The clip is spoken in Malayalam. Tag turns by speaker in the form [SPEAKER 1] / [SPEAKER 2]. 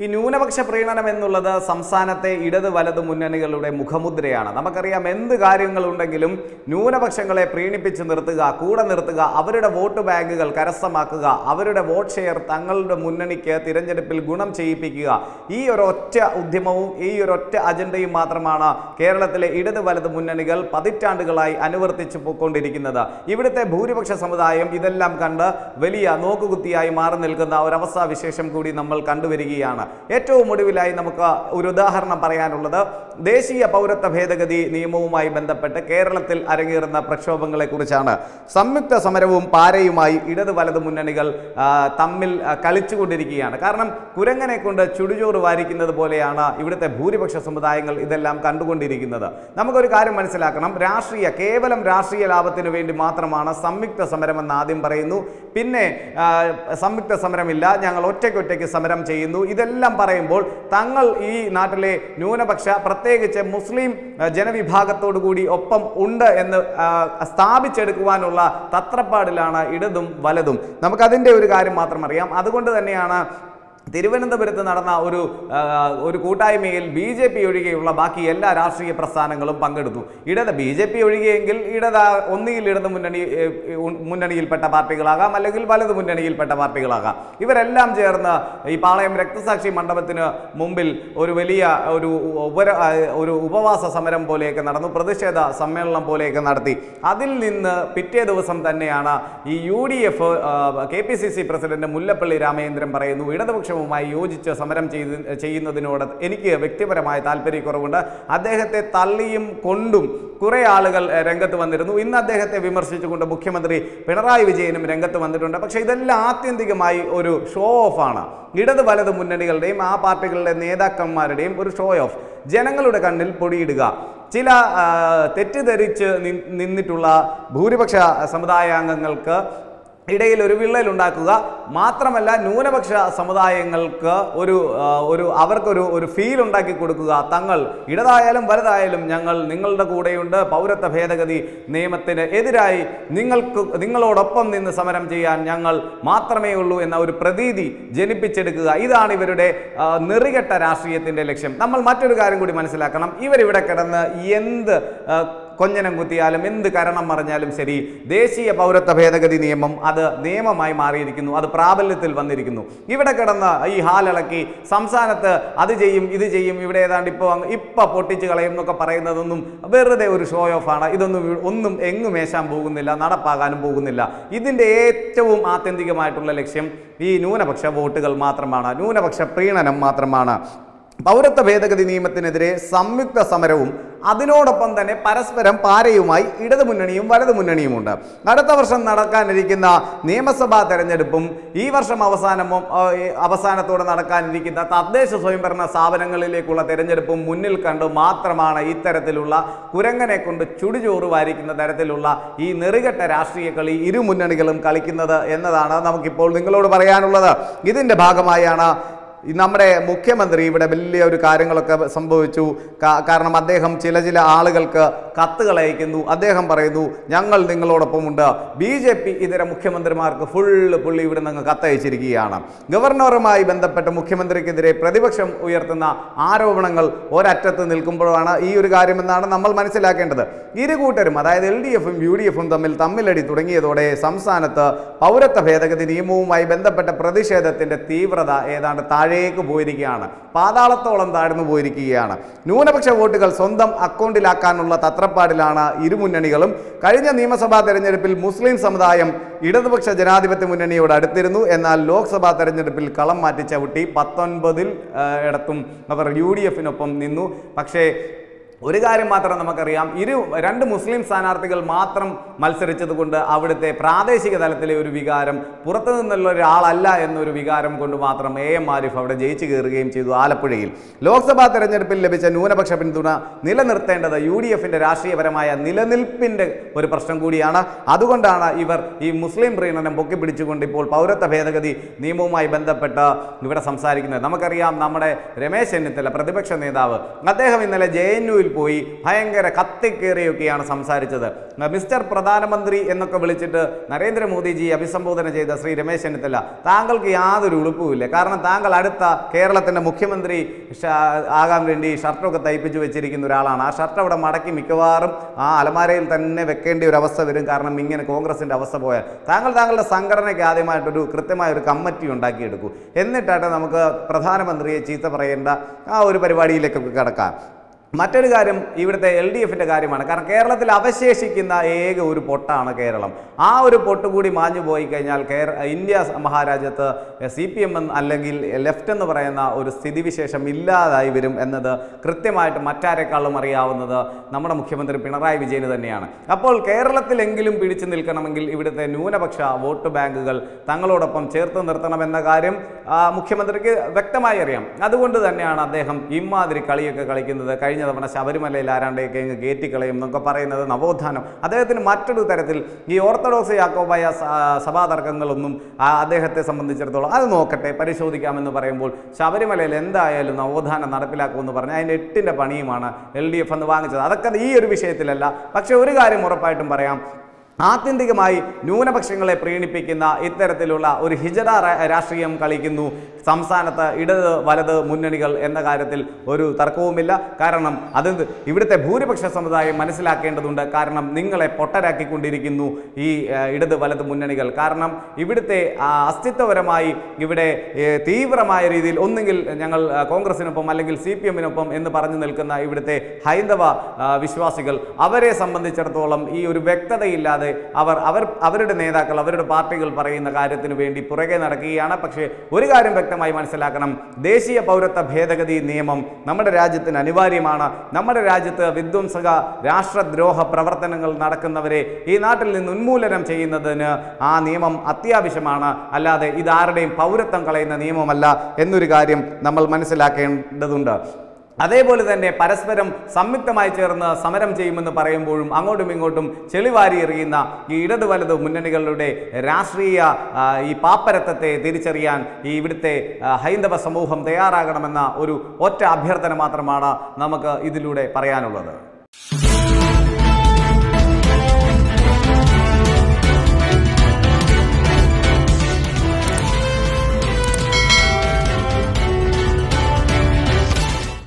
[SPEAKER 1] ഈ ന്യൂനപക്ഷ പ്രീണനം എന്നുള്ളത് സംസ്ഥാനത്തെ ഇടത് വലത് മുന്നണികളുടെ മുഖമുദ്രയാണ് നമുക്കറിയാം എന്ത് കാര്യങ്ങളുണ്ടെങ്കിലും ന്യൂനപക്ഷങ്ങളെ പ്രീണിപ്പിച്ച് നിർത്തുക കൂടെ നിർത്തുക അവരുടെ വോട്ട് ബാങ്കുകൾ കരസ്ഥമാക്കുക അവരുടെ വോട്ട് ഷെയർ തങ്ങളുടെ മുന്നണിക്ക് തിരഞ്ഞെടുപ്പിൽ ഗുണം ചെയ്യിപ്പിക്കുക ഈ ഒറ്റ ഉദ്യമവും ഈ ഒറ്റ അജണ്ടയും മാത്രമാണ് കേരളത്തിലെ ഇടത് വലത് മുന്നണികൾ പതിറ്റാണ്ടുകളായി അനുവർത്തിച്ചു പോയിക്കൊണ്ടിരിക്കുന്നത് ഇവിടുത്തെ ഭൂരിപക്ഷ സമുദായം ഇതെല്ലാം കണ്ട് വലിയ നോക്കുകുത്തിയായി മാറി നിൽക്കുന്ന ഒരവസ്ഥാവിശേഷം കൂടി നമ്മൾ കണ്ടുവരികയാണ് ഏറ്റവും ഒടുവിലായി നമുക്ക് ഒരു ഉദാഹരണം പറയാനുള്ളത് ദേശീയ പൗരത്വ ഭേദഗതി നിയമവുമായി ബന്ധപ്പെട്ട് കേരളത്തിൽ അരങ്ങേറുന്ന പ്രക്ഷോഭങ്ങളെക്കുറിച്ചാണ് സംയുക്ത സമരവും പാരയുമായി ഇടത് വലത് മുന്നണികൾ തമ്മിൽ കളിച്ചുകൊണ്ടിരിക്കുകയാണ് കാരണം കുരങ്ങനെ കൊണ്ട് ചുടുചോറ് വാരിക്കുന്നത് പോലെയാണ് ഇവിടുത്തെ ഭൂരിപക്ഷ സമുദായങ്ങൾ ഇതെല്ലാം കണ്ടുകൊണ്ടിരിക്കുന്നത് നമുക്കൊരു കാര്യം മനസ്സിലാക്കണം രാഷ്ട്രീയ കേവലം രാഷ്ട്രീയ ലാഭത്തിന് വേണ്ടി മാത്രമാണ് സംയുക്ത സമരമെന്ന് ആദ്യം പറയുന്നു പിന്നെ സംയുക്ത സമരമില്ല ഞങ്ങൾ ഒറ്റയ്ക്കൊറ്റയ്ക്ക് സമരം ചെയ്യുന്നു ഇതെല്ലാം എല്ലാം പറയുമ്പോൾ തങ്ങൾ ഈ നാട്ടിലെ ന്യൂനപക്ഷ പ്രത്യേകിച്ച് മുസ്ലിം ജനവിഭാഗത്തോടു കൂടി ഒപ്പം ഉണ്ട് എന്ന് സ്ഥാപിച്ചെടുക്കുവാനുള്ള തത്രപ്പാടിലാണ് ഇടതും വലതും നമുക്കതിൻ്റെ ഒരു കാര്യം മാത്രം അറിയാം അതുകൊണ്ട് തന്നെയാണ് തിരുവനന്തപുരത്ത് നടന്ന ഒരു ഒരു കൂട്ടായ്മയിൽ ബി ജെ പി ഒഴികെയുള്ള ബാക്കി എല്ലാ രാഷ്ട്രീയ പ്രസ്ഥാനങ്ങളും പങ്കെടുത്തു ഇടത് ബി ജെ പി ഒഴികെയെങ്കിൽ ഇടത് ഒന്നുകിൽ ഇടത് മുന്നണി മുന്നണിയിൽപ്പെട്ട പാർട്ടികളാകാം അല്ലെങ്കിൽ വലത് മുന്നണിയിൽപ്പെട്ട പാർട്ടികളാകാം ഇവരെല്ലാം ചേർന്ന് ഈ പാളയം രക്തസാക്ഷി മണ്ഡപത്തിന് മുമ്പിൽ ഒരു വലിയ ഒരു ഉപര ഒരു ഉപവാസ സമരം പോലെയൊക്കെ നടന്നു പ്രതിഷേധ സമ്മേളനം പോലെയൊക്കെ നടത്തി അതിൽ നിന്ന് പിറ്റേ ദിവസം തന്നെയാണ് ഈ U D F K P C C president Mullappally Ramachandran പറയുന്നു ഇടതുപക്ഷവും സമരവുമായി യോജിച്ച് സമരം ചെയ്ത് ചെയ്യുന്നതിനോട് എനിക്ക് വ്യക്തിപരമായ താല്പര്യക്കുറവുണ്ട് അദ്ദേഹത്തെ തള്ളിയും കൊണ്ടും കുറേ ആളുകൾ രംഗത്ത് വന്നിരുന്നു ഇന്ന് അദ്ദേഹത്തെ വിമർശിച്ചുകൊണ്ട് മുഖ്യമന്ത്രി പിണറായി വിജയനും രംഗത്ത് വന്നിട്ടുണ്ട് പക്ഷേ ഇതെല്ലാം ആത്യന്തികമായി ഒരു ഷോ ഓഫ് ആണ് ഇടത് വലത് മുന്നണികളുടെയും ആ പാർട്ടികളുടെ നേതാക്കന്മാരുടെയും ഒരു ഷോ ഓഫ് ജനങ്ങളുടെ കണ്ണിൽ പൊടിയിടുക ചില തെറ്റിദ്ധരിച്ച് നിന്നിട്ടുള്ള ഭൂരിപക്ഷ സമുദായാംഗങ്ങൾക്ക് ഇടയിൽ ഒരു വിള്ളൽ ഉണ്ടാക്കുക മാത്രമല്ല ന്യൂനപക്ഷ സമുദായങ്ങൾക്ക് ഒരു ഒരു അവർക്കൊരു ഒരു ഫീൽ ഉണ്ടാക്കി കൊടുക്കുക തങ്ങൾ ഇടതായാലും വലുതായാലും ഞങ്ങൾ നിങ്ങളുടെ കൂടെയുണ്ട് പൗരത്വ ഭേദഗതി നിയമത്തിന് എതിരായി നിങ്ങൾക്ക് നിങ്ങളോടൊപ്പം നിന്ന് സമരം ചെയ്യാൻ ഞങ്ങൾ മാത്രമേ ഉള്ളൂ എന്ന ഒരു പ്രതീതി ജനിപ്പിച്ചെടുക്കുക ഇതാണ് ഇവരുടെ നെറികെട്ട രാഷ്ട്രീയത്തിൻ്റെ ലക്ഷ്യം നമ്മൾ മറ്റൊരു കാര്യം കൂടി മനസ്സിലാക്കണം ഇവരിവിടെ കിടന്ന് എന്ത് കൊഞ്ഞനം കുത്തിയാലും എന്ത് കാരണം പറഞ്ഞാലും ശരി ദേശീയ പൗരത്വ ഭേദഗതി നിയമം അത് നിയമമായി മാറിയിരിക്കുന്നു അത് പ്രാബല്യത്തിൽ വന്നിരിക്കുന്നു ഇവിടെ കിടന്ന് ഈ ഹാലിളക്കി സംസ്ഥാനത്ത് അത് ചെയ്യും ഇത് ചെയ്യും ഇവിടെ ഏതാണ്ട് ഇപ്പോൾ ഇപ്പം പൊട്ടിച്ച് കളയും എന്നൊക്കെ പറയുന്നതൊന്നും വെറുതെ ഒരു ഷോ ഓഫ് ആണ് ഇതൊന്നും ഒന്നും എങ്ങും മേശാൻ പോകുന്നില്ല നടപ്പാകാനും പോകുന്നില്ല ഇതിൻ്റെ ഏറ്റവും ആത്യന്തികമായിട്ടുള്ള ലക്ഷ്യം ഈ ന്യൂനപക്ഷ വോട്ടുകൾ മാത്രമാണ് ന്യൂനപക്ഷ പ്രീണനം മാത്രമാണ് പൗരത്വ ഭേദഗതി നിയമത്തിനെതിരെ സംയുക്ത സമരവും അതിനോടൊപ്പം തന്നെ പരസ്പരം പാരയുമായി ഇടതു മുന്നണിയും വലതു ഉണ്ട് അടുത്ത വർഷം നടക്കാനിരിക്കുന്ന നിയമസഭാ തെരഞ്ഞെടുപ്പും ഈ വർഷം അവസാനമോ അവസാനത്തോടെ നടക്കാനിരിക്കുന്ന തദ്ദേശ സ്വയംഭരണ സ്ഥാപനങ്ങളിലേക്കുള്ള തെരഞ്ഞെടുപ്പും മുന്നിൽ കണ്ടു മാത്രമാണ് ഇത്തരത്തിലുള്ള കുരങ്ങനെ കൊണ്ട് ചുടിചോറ് വാരിക്കുന്ന തരത്തിലുള്ള ഈ നെറുകെട്ട രാഷ്ട്രീയ കളി ഇരു മുന്നണികളും കളിക്കുന്നത് എന്നതാണ് നമുക്കിപ്പോൾ നിങ്ങളോട് പറയാനുള്ളത് ഇതിൻ്റെ ഭാഗമായാണ് നമ്മുടെ മുഖ്യമന്ത്രി ഇവിടെ വലിയ ഒരു കാര്യങ്ങളൊക്കെ സംഭവിച്ചു കാരണം അദ്ദേഹം ചില ചില ആളുകൾക്ക് കത്തുകൾ അയക്കുന്നു അദ്ദേഹം പറയുന്നു ഞങ്ങൾ നിങ്ങളോടൊപ്പമുണ്ട് ബി ജെ പി ഇതര മുഖ്യമന്ത്രിമാർക്ക് ഫുള്ള് പുള്ളി ഇവിടെ നിന്ന് കത്തയച്ചിരിക്കുകയാണ് ഗവർണറുമായി ബന്ധപ്പെട്ട് മുഖ്യമന്ത്രിക്കെതിരെ പ്രതിപക്ഷം ഉയർത്തുന്ന ആരോപണങ്ങൾ ഒരറ്റത്ത് നിൽക്കുമ്പോഴാണ് ഈ ഒരു കാര്യമെന്നാണ് നമ്മൾ മനസ്സിലാക്കേണ്ടത് ഇരു കൂട്ടരും അതായത് എൽ ഡി എഫും യു ഡി എഫും തമ്മിൽ തമ്മിലടി തുടങ്ങിയതോടെ സംസ്ഥാനത്ത് പൗരത്വ ഭേദഗതി നിയമവുമായി ബന്ധപ്പെട്ട പ്രതിഷേധത്തിൻ്റെ തീവ്രത ഏതാണ്ട് താഴെ താഴേക്ക് പോയിരിക്കുകയാണ് പാതാളത്തോളം താഴ്ന്നു പോയിരിക്കുകയാണ് ന്യൂനപക്ഷ വോട്ടുകൾ സ്വന്തം അക്കൗണ്ടിലാക്കാനുള്ള തത്രപ്പാടിലാണ് ഇരുമുന്നണികളും കഴിഞ്ഞ നിയമസഭാ തെരഞ്ഞെടുപ്പിൽ മുസ്ലിം സമുദായം ഇടതുപക്ഷ ജനാധിപത്യ മുന്നണിയോട് അടുത്തിരുന്നു എന്നാൽ ലോക്സഭാ തെരഞ്ഞെടുപ്പിൽ കളം മാറ്റി ചവിട്ടി പത്തൊൻപതിൽ ഇടത്തും അവർ യു ഡി എഫിനൊപ്പം നിന്നു പക്ഷേ ഒരു കാര്യം മാത്രം നമുക്കറിയാം ഇരു രണ്ട് മുസ്ലിം സ്ഥാനാർത്ഥികൾ മാത്രം മത്സരിച്ചതുകൊണ്ട് അവിടുത്തെ പ്രാദേശിക തലത്തിലെ ഒരു വികാരം പുറത്തു നിന്നുള്ള ഒരാളല്ല എന്നൊരു വികാരം കൊണ്ട് മാത്രം എ എം ആരിഫ് അവിടെ ജയിച്ചു കയറുകയും ചെയ്തു ആലപ്പുഴയിൽ ലോക്സഭാ തെരഞ്ഞെടുപ്പിൽ ലഭിച്ച ന്യൂനപക്ഷ പിന്തുണ നിലനിർത്തേണ്ടത് യു ഡി എഫിൻ്റെ രാഷ്ട്രീയപരമായ നിലനിൽപ്പിൻ്റെ ഒരു പ്രശ്നം കൂടിയാണ് അതുകൊണ്ടാണ് ഇവർ ഈ മുസ്ലിം പ്രീണനം പൊക്കിപ്പിടിച്ചുകൊണ്ട് ഇപ്പോൾ പൗരത്വ ഭേദഗതി നിയമവുമായി ബന്ധപ്പെട്ട് ഇവിടെ സംസാരിക്കുന്നത് നമുക്കറിയാം നമ്മുടെ രമേശ് ചെന്നിത്തല പ്രതിപക്ഷ നേതാവ് അദ്ദേഹം ഇന്നലെ ജെ എൻ യുവിൽ പോയി ഭയങ്കര കത്തിക്കേറിയൊക്കെയാണ് സംസാരിച്ചത് മിസ്റ്റർ പ്രധാനമന്ത്രി എന്നൊക്കെ വിളിച്ചിട്ട് നരേന്ദ്രമോദിജി അഭിസംബോധന ചെയ്ത ശ്രീ രമേശ് ചെന്നിത്തല താങ്കൾക്ക് യാതൊരു ഉളുപ്പുമില്ല കാരണം താങ്കൾ അടുത്ത കേരളത്തിൻ്റെ മുഖ്യമന്ത്രി ആകാൻ വേണ്ടി ഷർട്ടൊക്കെ തയ്പ്പിച്ച് വെച്ചിരിക്കുന്ന ഒരാളാണ് ആ ഷർട്ട് അവിടെ മടക്കി മിക്കവാറും ആ അലമാരയിൽ തന്നെ വെക്കേണ്ട ഒരു അവസ്ഥ വരും കാരണം ഇങ്ങനെ കോൺഗ്രസിൻ്റെ അവസ്ഥ പോയാൽ താങ്കൾ താങ്കളുടെ സംഘടനയ്ക്ക് ആദ്യമായിട്ടൊരു കൃത്യമായ ഒരു കമ്മിറ്റി ഉണ്ടാക്കിയെടുക്കൂ എന്നിട്ടാട്ടെ നമുക്ക് പ്രധാനമന്ത്രിയെ ചീത്ത പറയേണ്ട ആ ഒരു പരിപാടിയിലേക്കൊക്കെ കിടക്കാം മറ്റൊരു കാര്യം ഇവിടുത്തെ എൽ ഡി എഫിൻ്റെ കാര്യമാണ് കാരണം കേരളത്തിൽ അവശേഷിക്കുന്ന ഏക ഒരു പൊട്ടാണ് കേരളം ആ ഒരു പൊട്ട് കൂടി മാഞ്ഞു പോയി കഴിഞ്ഞാൽ കേര ഇന്ത്യ മഹാരാജ്യത്ത് സി പി എം അല്ലെങ്കിൽ ലെഫ്റ്റ് എന്ന് പറയുന്ന ഒരു സ്ഥിതിവിശേഷം ഇല്ലാതായി വരും എന്നത് കൃത്യമായിട്ട് മറ്റാരെക്കാളും അറിയാവുന്നത് നമ്മുടെ മുഖ്യമന്ത്രി പിണറായി വിജയന് തന്നെയാണ് അപ്പോൾ കേരളത്തിലെങ്കിലും പിടിച്ചു നിൽക്കണമെങ്കിൽ ഇവിടുത്തെ ന്യൂനപക്ഷ വോട്ട് ബാങ്കുകൾ തങ്ങളോടൊപ്പം ചേർത്ത് നിർത്തണമെന്ന കാര്യം മുഖ്യമന്ത്രിക്ക് വ്യക്തമായി അറിയാം അതുകൊണ്ട് തന്നെയാണ് അദ്ദേഹം ഇമാതിരി കളിയൊക്കെ കളിക്കുന്നത് കഴിഞ്ഞ കഴിഞ്ഞ തവണ ശബരിമലയിൽ ആരാണ്ടൊക്കെ ഇങ്ങ് കയറ്റിക്കളയും എന്നൊക്കെ പറയുന്നത് നവോത്ഥാനം അദ്ദേഹത്തിന് മറ്റൊരു തരത്തിൽ ഈ ഓർത്തഡോക്സ് യാക്കോബായ സഭാതർക്കങ്ങളൊന്നും അദ്ദേഹത്തെ സംബന്ധിച്ചിടത്തോളം അത് നോക്കട്ടെ പരിശോധിക്കാമെന്ന് പറയുമ്പോൾ ശബരിമലയിൽ എന്തായാലും നവോത്ഥാനം നടപ്പിലാക്കുമെന്ന് പറഞ്ഞാൽ അതിൻ്റെ എട്ടിൻ്റെ പണിയുമാണ് എൽ ഡി എഫ് എന്ന് വാങ്ങിച്ചത് അതൊക്കെ ഈ ഒരു വിഷയത്തിലല്ല പക്ഷേ ഒരു കാര്യം ഉറപ്പായിട്ടും പറയാം ആത്യന്തികമായി ന്യൂനപക്ഷങ്ങളെ പ്രീണിപ്പിക്കുന്ന ഇത്തരത്തിലുള്ള ഒരു ഹിജറ രാഷ്ട്രീയം കളിക്കുന്നു സംസ്ഥാനത്ത് ഇടത് വലത് മുന്നണികൾ എന്ന കാര്യത്തിൽ ഒരു തർക്കവുമില്ല കാരണം അത് ഇവിടുത്തെ ഭൂരിപക്ഷ സമുദായം മനസ്സിലാക്കേണ്ടതുണ്ട് കാരണം നിങ്ങളെ പൊട്ടരാക്കിക്കൊണ്ടിരിക്കുന്നു ഈ ഇടത് വലത് മുന്നണികൾ കാരണം ഇവിടുത്തെ അസ്തിത്വപരമായി ഇവിടെ തീവ്രമായ രീതിയിൽ ഒന്നുകിൽ ഞങ്ങൾ കോൺഗ്രസിനൊപ്പം അല്ലെങ്കിൽ സി പി എമ്മിനൊപ്പം എന്ന് പറഞ്ഞു നിൽക്കുന്ന ഇവിടുത്തെ ഹൈന്ദവ വിശ്വാസികൾ അവരെ സംബന്ധിച്ചിടത്തോളം ഈ ഒരു വ്യക്തതയില്ലാതെ അവർ അവർ അവരുടെ നേതാക്കൾ അവരുടെ പാർട്ടികൾ പറയുന്ന കാര്യത്തിനു വേണ്ടി പുറകെ നടക്കുകയാണ് പക്ഷേ ഒരു കാര്യം വ്യക്തമായി മനസ്സിലാക്കണം ദേശീയ പൗരത്വ ഭേദഗതി നിയമം നമ്മുടെ രാജ്യത്തിന് അനിവാര്യമാണ് നമ്മുടെ രാജ്യത്ത് വിധ്വംസക രാഷ്ട്രദ്രോഹ പ്രവർത്തനങ്ങൾ നടക്കുന്നവരെ ഈ നാട്ടിൽ നിന്ന് ഉന്മൂലനം ചെയ്യുന്നതിന് ആ നിയമം അത്യാവശ്യമാണ് അല്ലാതെ ഇതാരുടെയും പൗരത്വം കളയുന്ന നിയമമല്ല എന്നൊരു കാര്യം നമ്മൾ മനസ്സിലാക്കേണ്ടതുണ്ട് അതേപോലെ തന്നെ പരസ്പരം സംയുക്തമായി ചേർന്ന് സമരം ചെയ്യുമെന്ന് പറയുമ്പോഴും അങ്ങോട്ടും ഇങ്ങോട്ടും ചെളിവാരി എറിയുന്ന ഈ ഇടതു വലതു മുന്നണികളുടെ രാഷ്ട്രീയ ഈ പാപ്പരത്വത്തെ തിരിച്ചറിയാൻ ഈ ഇവിടുത്തെ ഹൈന്ദവ സമൂഹം തയ്യാറാകണമെന്ന ഒരു ഒറ്റ അഭ്യർത്ഥന മാത്രമാണ് നമുക്ക് ഇതിലൂടെ പറയാനുള്ളത്